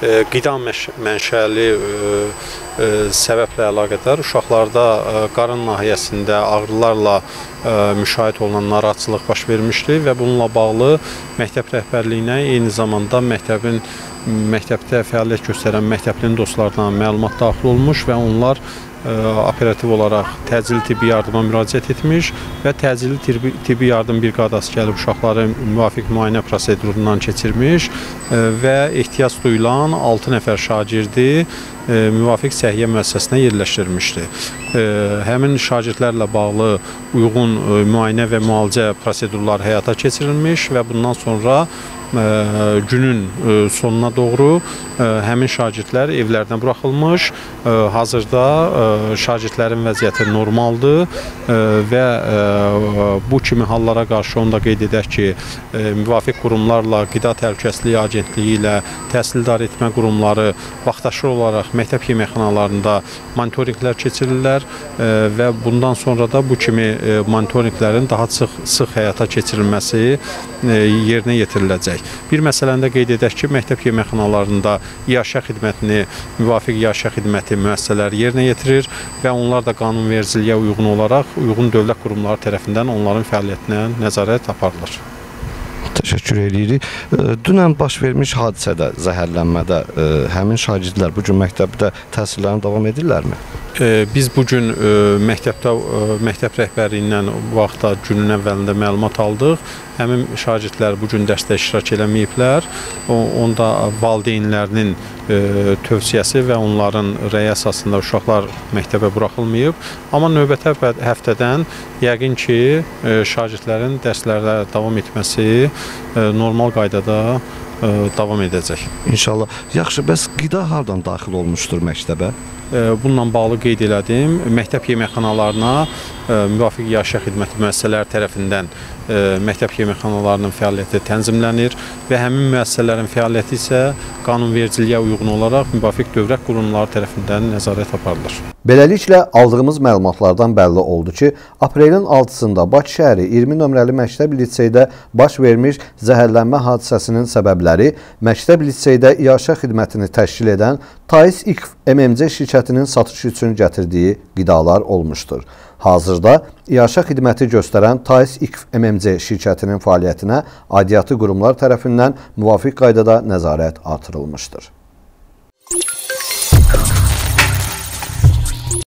qida mənşəli səbəblə əlaqədar uşaqlarda qarın nahiyəsində ağrılarla müşahidə olunan narahatçılıq baş vermişdi və bununla bağlı məktəb rəhbərliyinə eyni zamanda məktəbin məktəbdə fəaliyyət göstərən məktəblinin dostlarına məlumat daxil olmuş və onlar operativ olaraq təcili tibbi yardıma müraciət etmiş və təcili tibbi yardım briqadası gəlib uşaqları müvafiq müayinə prosedurundan keçirmiş və ehtiyac duyulan 6 nəfər şagirdi müvafiq səhiyyə müəssisəsinə yerləşdirilmişdi. Həmin şagirdlərlə bağlı uyğun müayinə və müalicə prosedurları həyata keçirilmiş və bundan sonra günün sonuna doğru həmin şagirdlər evlərinə buraxılmış. Hazırda şagirdlərin vəziyyəti normaldır və bu kimi hallara qarşı onu da qeyd edək ki, müvafiq qurumlarla Qida Təhlükəsizliyi Agentliyi ilə təhsil idarə etmə qurumları vaxtaşırı olaraq məktəb yeməkxanalarında monitorinqlər keçirirlər və bundan sonra da bu kimi monitorinqlərin daha sıx sıx həyata keçirilməsi yerinə yetiriləcək edək. Bir məsələni də qeyd edək ki, məktəb yeməkxanalarında iaşə xidmətini müvafiq iaşə xidməti müəssisələri yerinə yetirir və onlar da qanunvericiliyə uyğun olaraq uyğun dövlət qurumları tərəfindən onların fəaliyyətinə nəzarət aparılır. Təşəkkür edirik. Dünən baş vermiş hadisədə, zəhərlənmədə həmin şagirdlər bu gün məktəbdə təhsillərini davam edirlərmi? Biz bu gün məktəbdə məktəb rəhbərliyindən bu vaxtda günün əvvəlində məlumat aldıq. Həmin şagirdlər bu gün dərsdə iştirak eləməyiblər. Onda valideynlərinin tövsiyəsi və onların rəyi əsasında uşaqlar məktəbə buraxılmayıb. Amma növbəti həftədən yəqin ki, şagirdlərin dərslərdə davam etməsi normal qaydada davam edəcək. İnşallah. Yaxşı, bəs qida hardan daxil olmuşdur məktəbə? Bununla bağlı qeyd elədim. Məktəb yeməkxanalarına müvafiq yaşa xidməti müəssisələri tərəfindən məktəb yeməkxanalarının fəaliyyəti tənzimlənir və həmin müəssisələrin fəaliyyəti isə qanunvericiliyə uyğun olaraq müvafiq dövlət qurumları tərəfindən nəzarət aparılır. Beləliklə, aldığımız məlumatlardan bəlli oldu ki, aprelin 6-sında Bakı şəhəri 20 nömrəli məktəb liseydə baş vermiş zəhərlənmə hadisəsinin səbəbləri məktəb liseydə iaşə xidmətini təşkil edən Tais İKF MMC şirkətinin satış üçün gətirdiyi qidalar olmuşdur. Hazırda iaşə xidməti göstərən Tais İKF MMC şirkətinin fəaliyyətinə aidiyyatı qurumlar tərəfindən müvafiq qaydada nəzarət artırılmışdır.